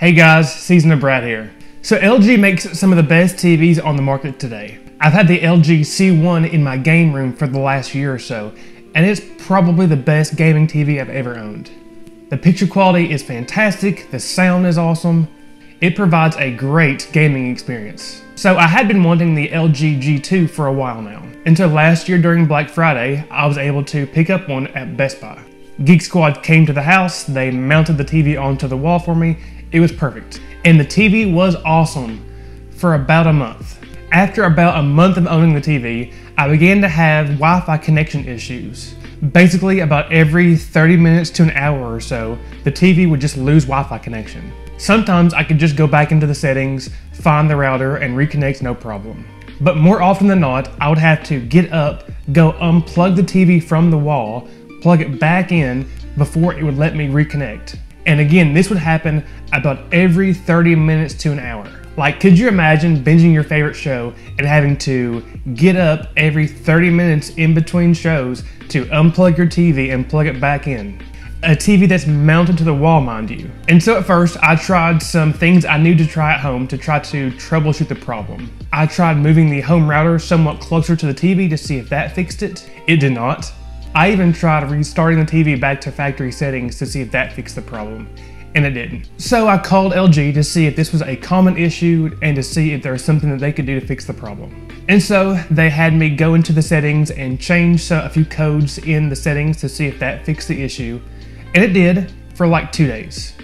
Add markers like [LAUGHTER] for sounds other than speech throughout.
Hey guys, Season of Brad here. So LG makes some of the best TVs on the market today. I've had the LG C1 in my game room for the last year or so, and it's probably the best gaming TV I've ever owned. The picture quality is fantastic, the sound is awesome, it provides a great gaming experience. So I had been wanting the LG G2 for a while now. Until last year during Black Friday, I was able to pick up one at Best Buy. Geek Squad came to the house, they mounted the TV onto the wall for me, it was perfect. And the TV was awesome for about a month. After about a month of owning the TV, I began to have Wi Fi connection issues. Basically, about every 30 minutes to an hour or so, the TV would just lose Wi Fi connection. Sometimes I could just go back into the settings, find the router, and reconnect no problem. But more often than not, I would have to get up, go unplug the TV from the wall, plug it back in before it would let me reconnect. And again, this would happen about every 30 minutes to an hour. Like, could you imagine binging your favorite show and having to get up every 30 minutes in between shows to unplug your TV and plug it back in? A TV that's mounted to the wall, mind you. And so at first, I tried some things I knew to try at home to try to troubleshoot the problem. I tried moving the home router somewhat closer to the TV to see if that fixed it. It did not. I even tried restarting the TV back to factory settings to see if that fixed the problem, and it didn't. So I called LG to see if this was a common issue and to see if there was something that they could do to fix the problem. And so they had me go into the settings and change a few codes in the settings to see if that fixed the issue, and it did for like two days.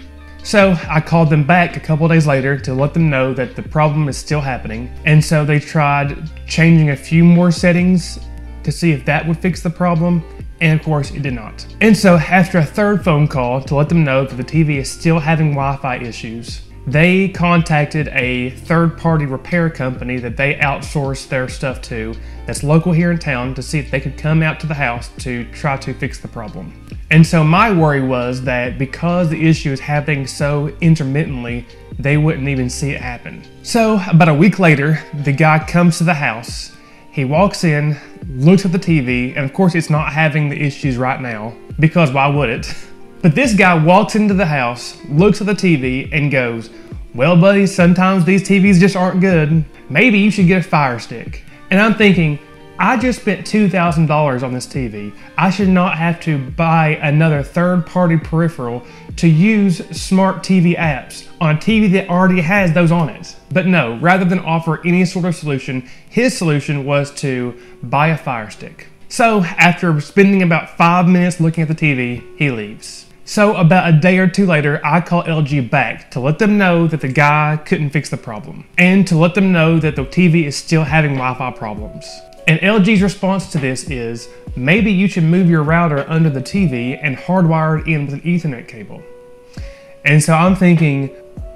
So I called them back a couple days later to let them know that the problem is still happening. And so they tried changing a few more settings to see if that would fix the problem and of course it did not. And so after a third phone call to let them know that the TV is still having Wi-Fi issues, they contacted a third-party repair company that they outsource their stuff to that's local here in town to see if they could come out to the house to try to fix the problem. And so my worry was that because the issue is happening so intermittently, they wouldn't even see it happen. So about a week later, the guy comes to the house he walks in, looks at the TV, and of course it's not having the issues right now, because why would it? But this guy walks into the house, looks at the TV, and goes, Well, buddy, sometimes these TVs just aren't good. Maybe you should get a Fire Stick. And I'm thinking, I just spent $2,000 on this TV. I should not have to buy another third party peripheral to use smart TV apps on a TV that already has those on it. But no, rather than offer any sort of solution, his solution was to buy a Fire Stick. So after spending about five minutes looking at the TV, he leaves. So about a day or two later, I call LG back to let them know that the guy couldn't fix the problem and to let them know that the TV is still having Wi-Fi problems. And LG's response to this is, maybe you should move your router under the TV and hardwire it in with an ethernet cable. And so I'm thinking,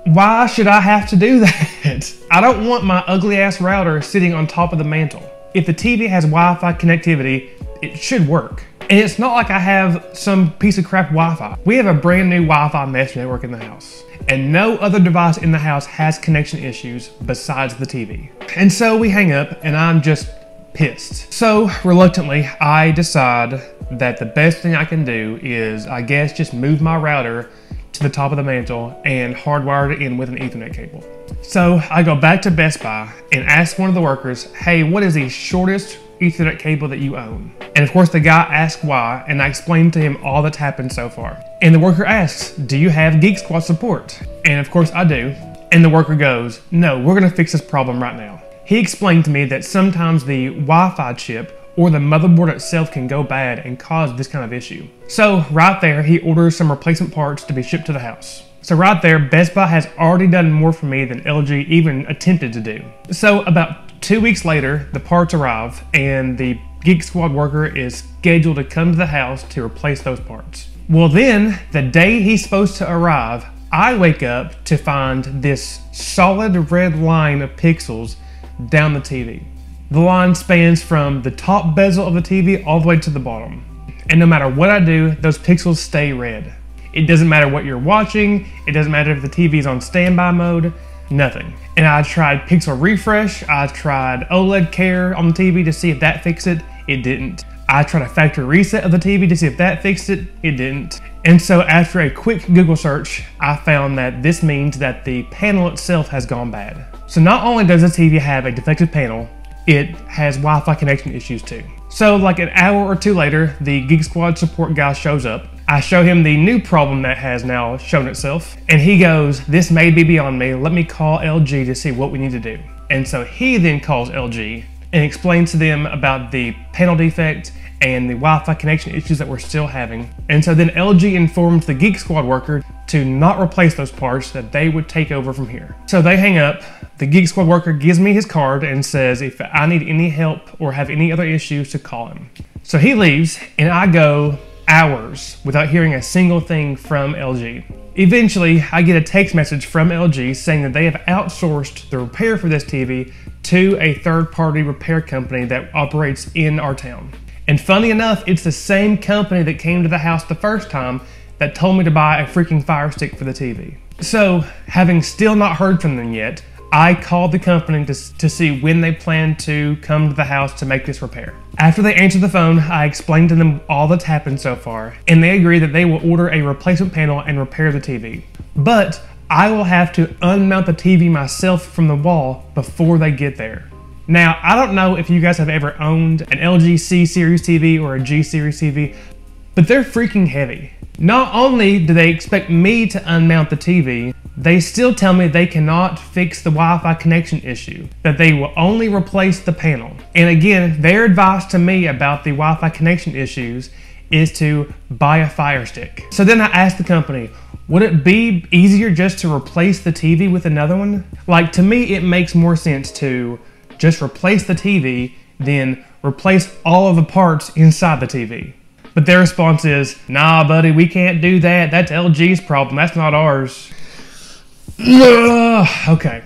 why should I have to do [LAUGHS] that? I don't want my ugly ass router sitting on top of the mantle. If the TV has Wi-Fi connectivity, it should work. And it's not like I have some piece of crap Wi-Fi. We have a brand new Wi-Fi mesh network in the house. And no other device in the house has connection issues besides the TV. And so we hang up and I'm just pissed. So reluctantly, I decide that the best thing I can do is, I guess, just move my router to the top of the mantle and hardwire it in with an ethernet cable. So I go back to Best Buy and ask one of the workers, hey, what is the shortest ethernet cable that you own? And of course the guy asked why and I explained to him all that's happened so far. And the worker asks, do you have Geek Squad support? And of course I do. And the worker goes, no, we're gonna fix this problem right now. He explained to me that sometimes the Wi-Fi chip or the motherboard itself can go bad and cause this kind of issue. So right there, he orders some replacement parts to be shipped to the house. So right there, Best Buy has already done more for me than LG even attempted to do. So about two weeks later, the parts arrive and the Geek Squad worker is scheduled to come to the house to replace those parts. Well then, the day he's supposed to arrive, I wake up to find this solid red line of pixels down the TV. The line spans from the top bezel of the TV all the way to the bottom. And no matter what I do, those pixels stay red. It doesn't matter what you're watching, it doesn't matter if the TV is on standby mode, nothing. And I tried pixel refresh, I tried OLED care on the TV to see if that fixed it, it didn't. I tried a factory reset of the TV to see if that fixed it. It didn't. And so after a quick Google search, I found that this means that the panel itself has gone bad. So not only does the TV have a defective panel, it has Wi-Fi connection issues too. So like an hour or two later, the Geek Squad support guy shows up. I show him the new problem that has now shown itself, and he goes, this may be beyond me, let me call LG to see what we need to do. And so he then calls LG and explains to them about the panel defect and the Wi-Fi connection issues that we're still having. And so then LG informed the Geek Squad worker to not replace those parts, that they would take over from here. So they hang up, the Geek Squad worker gives me his card and says if I need any help or have any other issues to call him. So he leaves and I go hours without hearing a single thing from LG. Eventually, I get a text message from LG saying that they have outsourced the repair for this TV to a third party repair company that operates in our town. And funny enough, it's the same company that came to the house the first time that told me to buy a freaking Fire Stick for the TV. So, having still not heard from them yet, I called the company to, to see when they plan to come to the house to make this repair. After they answered the phone, I explained to them all that's happened so far, and they agree that they will order a replacement panel and repair the TV. But I will have to unmount the TV myself from the wall before they get there. Now, I don't know if you guys have ever owned an LG C series TV or a G series TV, but they're freaking heavy. Not only do they expect me to unmount the TV, they still tell me they cannot fix the Wi-Fi connection issue, that they will only replace the panel. And again, their advice to me about the Wi-Fi connection issues is to buy a Fire Stick. So then I asked the company, would it be easier just to replace the TV with another one? Like to me, it makes more sense to just replace the TV, then replace all of the parts inside the TV. But their response is, nah, buddy, we can't do that. That's LG's problem. That's not ours. [SIGHS] okay.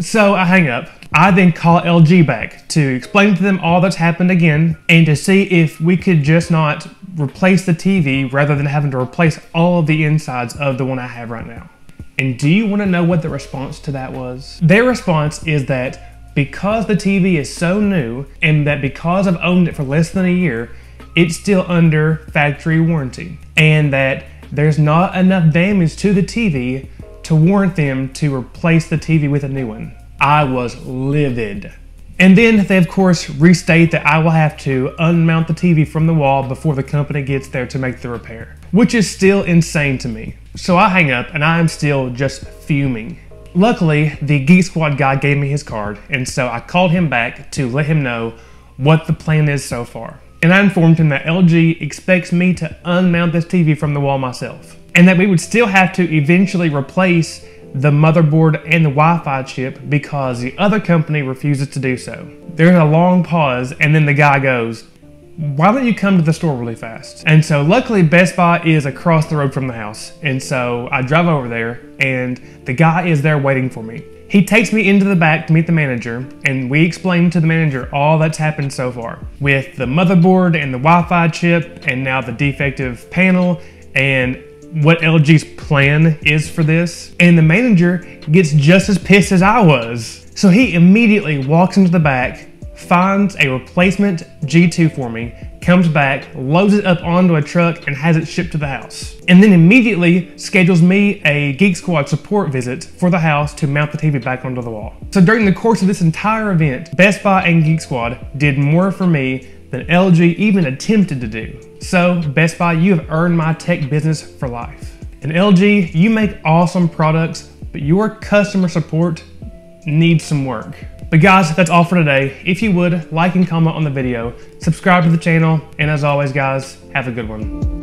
So I hang up. I then call LG back to explain to them all that's happened again and to see if we could just not replace the TV rather than having to replace all of the insides of the one I have right now. And do you want to know what the response to that was? Their response is that because the TV is so new and that because I've owned it for less than a year, it's still under factory warranty and that there's not enough damage to the TV to warrant them to replace the TV with a new one. I was livid. And then they of course restate that I will have to unmount the TV from the wall before the company gets there to make the repair, which is still insane to me. So I hang up and I am still just fuming. Luckily, the Geek Squad guy gave me his card, and so I called him back to let him know what the plan is so far. And I informed him that LG expects me to unmount this TV from the wall myself, and that we would still have to eventually replace the motherboard and the Wi-Fi chip because the other company refuses to do so. There's a long pause, and then the guy goes, why don't you come to the store really fast? And so luckily Best Buy is across the road from the house. And so I drive over there and the guy is there waiting for me. He takes me into the back to meet the manager, and we explain to the manager all that's happened so far with the motherboard and the Wi Fi chip, and now the defective panel, and what LG's plan is for this. And the manager gets just as pissed as I was. So he immediately walks into the back, finds a replacement G2 for me, comes back, loads it up onto a truck, and has it shipped to the house. And then immediately schedules me a Geek Squad support visit for the house to mount the TV back onto the wall. So during the course of this entire event, Best Buy and Geek Squad did more for me than LG even attempted to do. So Best Buy, you have earned my tech business for life. And LG, you make awesome products, but your customer support needs some work. But guys, that's all for today. If you would, like and comment on the video, subscribe to the channel, and as always guys, have a good one.